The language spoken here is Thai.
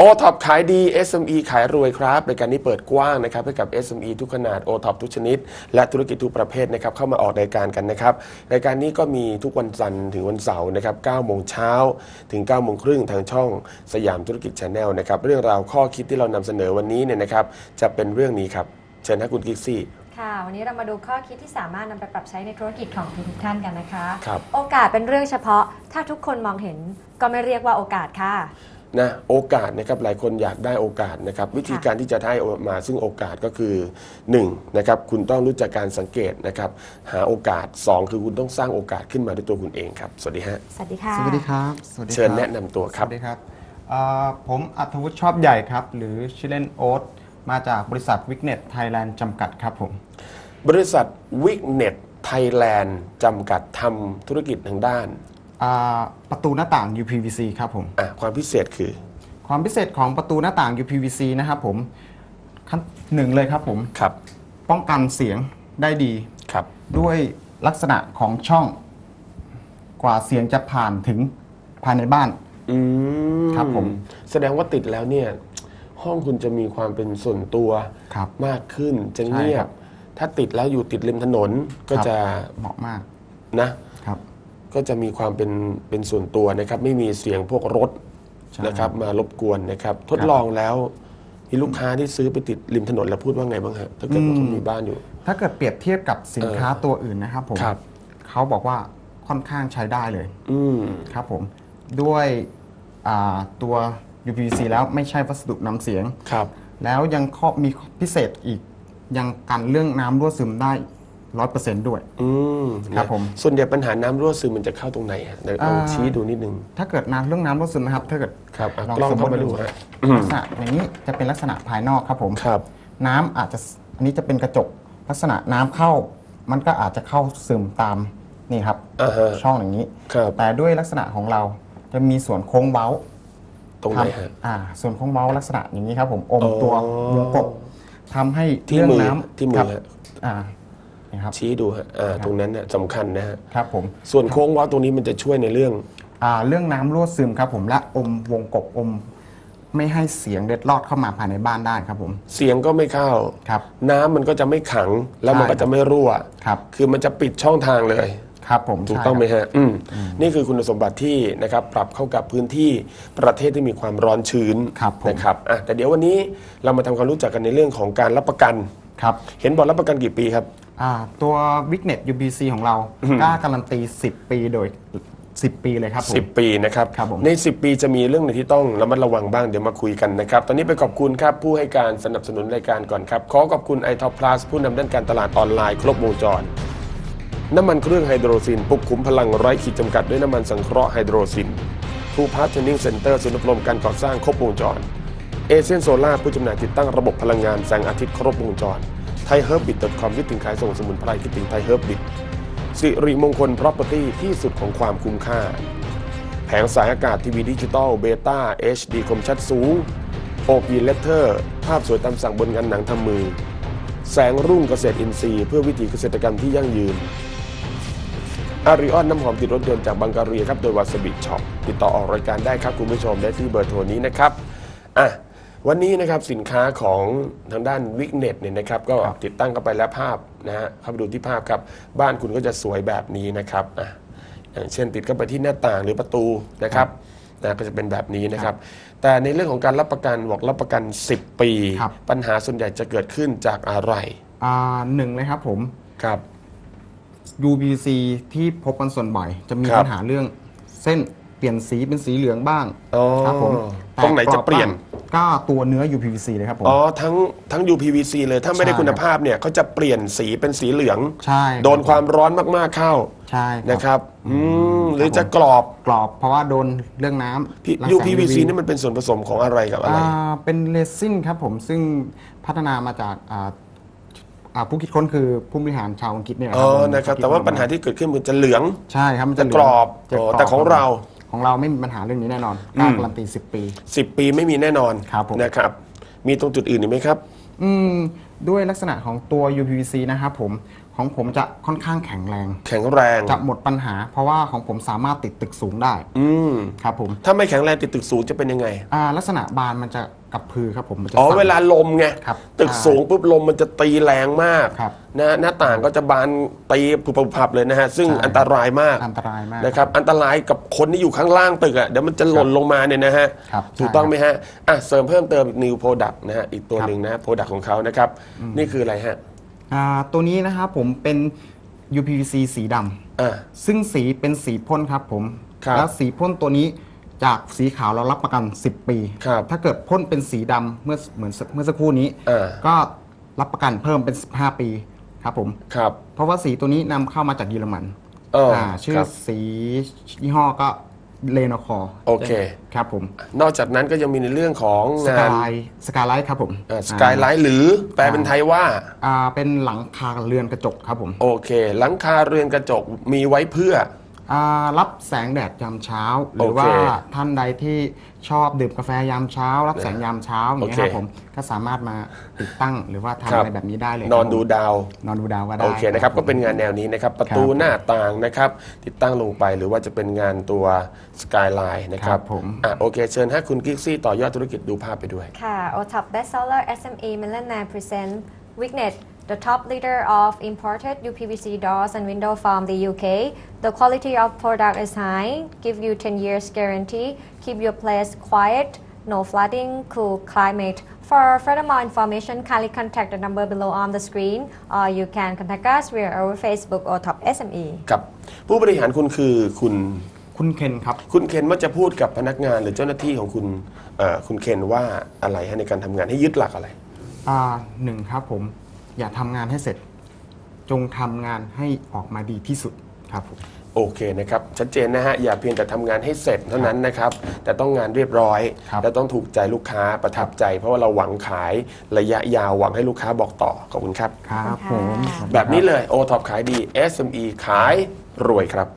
โอท็อปขายดี SME ขายรวยครับรายการนี้เปิดกว้างนะครับให้กับ SME ทุกขนาดโอท็อปทุกชนิด และธุรกิจทุกประเภทนะครับเข้ามาออกรายการกันนะครับรายการนี้ก็มีทุกวันจันทร์ถึงวันเสาร์นะครับ9โมงเช้าถึง9โมงครึ่งทางช่องสยามธุรกิจ channel นะครับเรื่องราวข้อคิดที่เรานำเสนอวันนี้เนี่ยนะครับจะเป็นเรื่องนี้ครับเชิญนะคุณกิกซี่ ค่ะ วันนี้เรามาดูข้อคิดที่สามารถนำไปปรับใช้ในธุรกิจของทุกๆท่านกันนะคะ ครับ โอกาสเป็นเรื่องเฉพาะ ถ้าทุกคนมองเห็นก็ไม่เรียกว่าโอกาสค่ะ นะโอกาสนะครับหลายคนอยากได้โอกาสนะครับวิธีการที่จะได้มาซึ่งโอกาสก็คือ1นะครับคุณต้องรู้จักการสังเกตนะครับหาโอกาส 2 คือคุณต้องสร้างโอกาสขึ้นมาด้วยตัวคุณเองครับ สวัสดีฮะ สวัสดีค่ะ สวัสดีครับสวัสดีเชิญครับแนะนำตัวครับสวัสดีครับเอ่อผมอัธวุฒิชอบใหญ่ครับ หรือชื่อเล่นโอ๊ตมาจากบริษัทวิกเน็ตไทยแลนด์จำกัดครับผม บริษัทวิกเน็ตไทยแลนด์จำกัดทำธุรกิจทางด้าน อ่าประตูหน้าต่าง UPVC ครับผม อะความพิเศษคือ ความพิเศษของประตูหน้าต่าง UPVC นะครับผมขั้นหนึ่งเลยครับผม ครับ ป้องกันเสียงได้ดี ครับ ด้วยลักษณะของช่อง กว่าเสียงจะผ่านถึงภายในบ้าน อืมครับผม แสดงว่าติดแล้วเนี่ย ห้องคุณจะมีความเป็นส่วนตัวครับ มากขึ้น จะใช่เงียครับบ ถ้าติดแล้วอยู่ติดริมถนนก็ครับ จะเหมาะมากนะ ครับ ก็จะมีความเป็นเป็นส่วนตัวนะครับ ไม่มีเสียงพวกรถใช่ นะครับ มารบกวนนะครับ ทดครับลองแล้วมีลูกค้าที่ซื้อไปติดริมถนนแล้วพูดว่าไงบ้างฮะถ้าเกิดว่าเขามีบ้านอยู่ ถ้าเกิดเปรียบเทียบกับสินค้าตัวอื่นนะครับผมครับ เขาบอกว่าค่อนข้างใช้ได้เลยอืม ครับผมด้วยอ่าตัว UPVC แล้วไม่ใช่วัสดุนำเสียง ครับ แล้วยังข้อมีพิเศษอีกยังกันเรื่องน้ำรั่วซึมได้ ร้อยเปอร์เซ็นต์ด้วย อืมครับนะผม ส่วนใหญ่ปัญหาน้ำรั่วซึมมันจะเข้าตรงไหนฮะเดี๋ยวลองอ่าชี้ดูนิดนึง ถ้าเกิดน้ำเรื่องน้ำรั่วซึมนะครับ ถ้าเกิดครับอะลองกล้องสมมเข้าติมาดูดูฮะลักษณะอย่างนี้จะเป็นลักษณะภายนอกครับผม ครับ น้ำอาจจะอันนี้จะเป็นกระจกลักษณะน้ำเข้า มันก็อาจจะเข้าซึมตามนี่ครับอ่าฮะ ช่องอย่างนี้ ครับแต่ด้วยลักษณะของเราจะมีส่วนโค้งเว้าตรงไหนฮะ ทำอ่า ส่วนโค้งเว้าลักษณะอย่างนี้ครับผมอมอ๋อตัววงกบทำให้ที่เรื่องมือน้ำที่มือครับฮะ อ่า นี่ครับชี้ดูฮะอ่าตรงนั้นน่ะสำคัญนะฮะครับผม ส่วนโค้งเว้าตรงนี้มันจะช่วยในเรื่อง อ่าเรื่องน้ำรั่วซึมครับผมและอมวงกบอม ไม่ให้เสียงเล็ดลอดเข้ามาภายในบ้านได้ครับผมเสียงก็ไม่เข้า ครับ น้ำมันก็จะไม่ขังแล้วมันใช่ก็จะไม่รั่ว ครับคือมันจะปิดช่องทางเลย ครับผมถูกใช่ต้องไหมครับ ฮะอืมนี่คือคุณสมบัติที่นะครับปรับเข้ากับพื้นที่ประเทศที่มีความร้อนชื้นครับผม นะครับอะแต่เดี๋ยววันนี้เรามาทำความรู้จักกันในเรื่องของการรับประกัน ครับ เห็นบอกรับประกันกี่ปีครับ อ่าตัว w i g n e t UBC ของเรากล้าการันตี 10 ปีโดย 10 ปีเลยครับผม 10 ปีนะครับ ครับผม ใน 10 ปีจะมีเรื่องไหนที่ต้องระมัดระวังบ้างเดี๋ยวมาคุยกันนะครับ ตอนนี้ไปขอบคุณครับ ผู้ให้การสนับสนุนรายการก่อนครับ ขอขอบคุณ i t o p Plus ผู้นำด้านการตลาดออนไลน์ครบวงจร น้ำมันเครื่องไฮโดรซินปลุกขุมพลังไร้ขีดจำกัดด้วยน้ำมันสังเคราะห์ไฮโดรซินทูพาร์ทเทนนิ่งเซ็นเตอร์ศูนย์อบรมการก่อสร้างครบวงจรเอเชียนโซล่าผู้จำหน่ายติดตั้งระบบพลังงานแสงอาทิตย์ครบวงจร ไทยเฮิร์บบิทคอมคิดถึงขายส่งสมุนไพรคิดถึงไทยเฮิร์บบิทสิริมงคล property ที่สุดของความคุ้มค่า แผงสายอากาศทีวีดิจิตอลเบต้า HD คมชัดสูง OP Letter ภาพสวยตามสั่งบนงานหนังทำมือ แสงรุ่งเกษตรอินทรีย์เพื่อวิถีเกษตรกรรมที่ยั่งยืนอาริออนน้ำหอมติดรถยนต์จากบัลแกเรียครับ โดยวาสบิช็อปติดต่อออกรายการได้ครับคุณผู้ชมได้ที่เบอร์โทรนี้นะครับอะ วันนี้นะครับสินค้าของทางด้านวิกเน็ตเนี่ยนะครับก็ติดตั้งเข้าไปแล้วภาพนะฮะเข้าไปดูที่ภาพครับ บ้านคุณก็จะสวยแบบนี้นะครับอะอย่างเช่นติดเข้าไปที่หน้าต่างหรือประตูนะครับนะก็จะเป็นแบบนี้นะครับ แต่ในเรื่องของการรับประกันบอกรับประกัน 10 ปี ครับ ปัญหาส่วนใหญ่จะเกิดขึ้นจากอะไรอ่าหนึ่งเลยครับผม ครับ UBC ที่พบกันส่วนบ่อยจะมีครับ ปัญหาเรื่องเส้นเปลี่ยนสีเป็นสีเหลืองบ้าง อ๋อครับผมตรงไหนจะเปลี่ยน แตกกรอบบ้าง ก็ตัวเนื้อ UPVC เลยครับผม อ๋อทั้งทั้ง UPVC เลยถ้าไม่ได้ใช่คุณภาพเนี่ยเขาจะเปลี่ยนสีเป็นสีเหลือง ใช่ครับ โดนความร้อนมากๆเข้าใช่ครับนะครับอืมหรือจะกรอบ กรอบเพราะว่าโดนเรื่องน้ำพี่รังแสง UPVC UV นี่มันเป็นส่วนผสมของอะไรกับอะไร อ่าเป็นเรซินครับผมซึ่งพัฒนามาจากอ่าอ่าผู้คิดค้นคือผู้บริหารชาวอังกฤษเนี่ยแหละอ๋ครับอผมนะครับคิดแต่ว่าค้นปัญหาที่เกิดขึ้นมันจะเหลือง ใช่ครับมันจะจะเหลืกรอบจะโอ้แต่ของเรา ของเราไม่มีปัญหาเรื่องนี้แน่นอนกล้าการันตี 10 ปี 10 ปีไม่มีแน่นอนครับผม นะครับ มีตรงจุดอื่นอีกไหมครับ อืมด้วยลักษณะของตัว UPVC นะครับผม ของผมจะค่อนข้างแข็งแรง แข็งแรง จะหมดปัญหา เพราะว่าของผมสามารถติดตึกสูงได้อืมครับผมถ้าไม่แข็งแรงติดตึกสูงจะเป็นยังไงอ่าลักษณะบานมันจะกับพือครับผมมันจะอ๋อสั่น เวลาลมไงครับตึกใช่สูงปุ๊บลมมันจะตีแรงมากครับนะหน้าต่างก็จะบานตีผุบพับเลยนะฮะซึ่งใช่ อันตรายมากอันตรายมาก นะครับอันตรายกับคนที่อยู่ข้างล่างตึกอะเดี๋ยวมันจะหล่นลงมาเนี่ยนะฮะครับถูกต้องใช่ไหมฮะอะเสริมเพิ่มเติมอีก new product นะฮะอีกตัวครับ หนึ่งนะฮะ product ของเขานะครับนี่คืออะไรฮะ อ่าตัวนี้นะครับผมเป็น UPVC สีดำอ่าซึ่งสีเป็นสีพ่นครับผม ครับแล้วสีพ่นตัวนี้จากสีขาวเรารับประกัน 10 ปี ครับถ้าเกิดพ่นเป็นสีดำเมื่อเหมือนเมื่อสักครู่นี้อ่าก็รับประกันเพิ่มเป็น 15 ปีครับผม ครับ เพราะว่าสีตัวนี้นำเข้ามาจากเยอรมันเอออ่าชื่อครับ สียี่ห้อก็ เลนคอโอเค ครับผม นอกจากนั้นก็ยังมีในเรื่องของ skylight skylight ครับผม skylight หรือแปลเป็นไทยว่า อ่าเป็นหลังคาเรือนกระจกครับผม โอเค หลังคาเรือนกระจกมีไว้เพื่อ อ่ารับแสงแดดยามเช้า หรือโอเคว่าท่านใดที่ชอบดื่มกาแฟยามเช้า รับแสงยามเช้าอย่างเงี้ยโอคเค รับผมก็สามารถมาติดตั้งหรือว่าครัทำบอะไรแบบนี้ได้เลยนอนครับผมดูดาวนอนดูดาวก็ได้ โอเคนะครับผมก็เป็นงานแนวนี้นะครับประตูครับหน้าต่างนะครับติดตั้งลงไปหรือว่าจะเป็นงานตัวสกายไลน์นะครับครับผม อะโอเคเชิญให้คุณกิกซี่ต่อยอดธุรกิจดูภาพไปด้วย ค่ะ OTOP bestseller SME Millionaire present Wignet the top leader of imported UPVC doors and window from the UK the quality of product is high give you 10 years guarantee keep your place quiet no flooding cool climate for further more information kindly contact the number below on the screen or you can contact us via our Facebook OTOP SME ครับผู้บริหารคุณคือคุณคุณเคนครับ คุณเคนว่าจะพูดกับพนักงานหรือเจ้าหน้าที่ของคุณเอ่อคุณเคนว่าอะไรฮะในการทำงานให้ยึดหลักอะไร อ่าหนึ่งครับผม อย่าทำงานให้เสร็จ จงทำงานให้ออกมาดีที่สุดครับผม โอเคนะครับ ชัดเจนนะฮะ อย่าเพียงแต่ทำงานให้เสร็จเท่านั้นนะครับ แต่ต้องงานเรียบร้อย ครับและต้องถูกใจลูกค้าประทับใจ เพราะว่าเราหวังขายระยะยาวหวังให้ลูกค้าบอกต่อขอบคุณครับ ครับขอบผคุณมค่ะสวัสดีแบบนี้ครับเลย o t o p ขายดี SME ขายรวยครับ